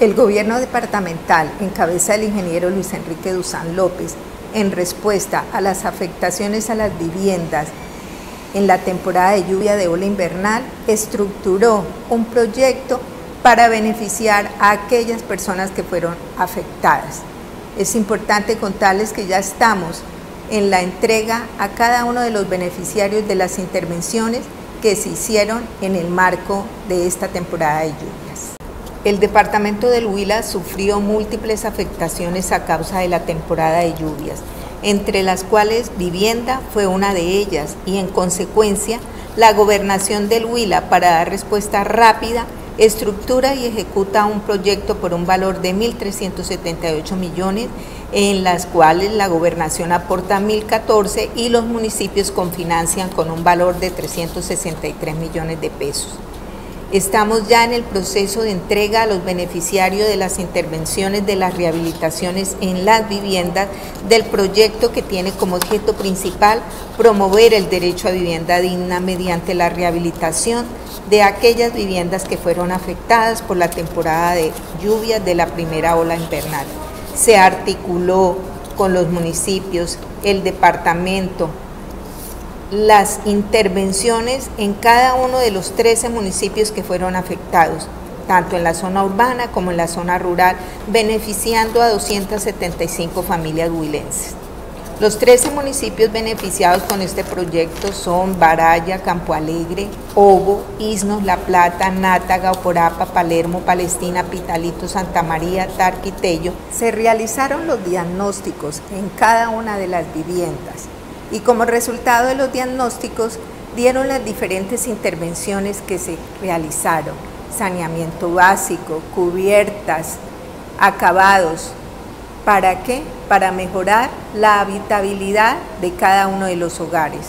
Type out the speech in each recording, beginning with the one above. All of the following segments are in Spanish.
El gobierno departamental, en cabeza del ingeniero Luis Enrique Duzán López, en respuesta a las afectaciones a las viviendas en la temporada de lluvia de ola invernal, estructuró un proyecto para beneficiar a aquellas personas que fueron afectadas. Es importante contarles que ya estamos en la entrega a cada uno de los beneficiarios de las intervenciones que se hicieron en el marco de esta temporada de lluvias. El departamento del Huila sufrió múltiples afectaciones a causa de la temporada de lluvias, entre las cuales vivienda fue una de ellas y en consecuencia la gobernación del Huila para dar respuesta rápida estructura y ejecuta un proyecto por un valor de 1.378 millones, en las cuales la gobernación aporta 1.014 y los municipios confinancian con un valor de 363 millones de pesos. Estamos ya en el proceso de entrega a los beneficiarios de las intervenciones de las rehabilitaciones en las viviendas del proyecto que tiene como objeto principal promover el derecho a vivienda digna mediante la rehabilitación de aquellas viviendas que fueron afectadas por la temporada de lluvias de la primera ola invernal. Se articuló con los municipios, el departamento, las intervenciones en cada uno de los 13 municipios que fueron afectados, tanto en la zona urbana como en la zona rural, beneficiando a 275 familias huilenses. Los 13 municipios beneficiados con este proyecto son Baraya, Campo Alegre, Obo, Isnos, La Plata, Nátaga, Oporapa, Palermo, Palestina, Pitalito, Santa María, Tarquitello. Se realizaron los diagnósticos en cada una de las viviendas y como resultado de los diagnósticos dieron las diferentes intervenciones que se realizaron, saneamiento básico, cubiertas, acabados. ¿Para qué? Para mejorar la habitabilidad de cada uno de los hogares.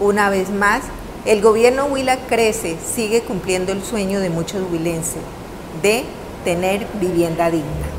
Una vez más, el gobierno Huila crece, sigue cumpliendo el sueño de muchos huilenses de tener vivienda digna.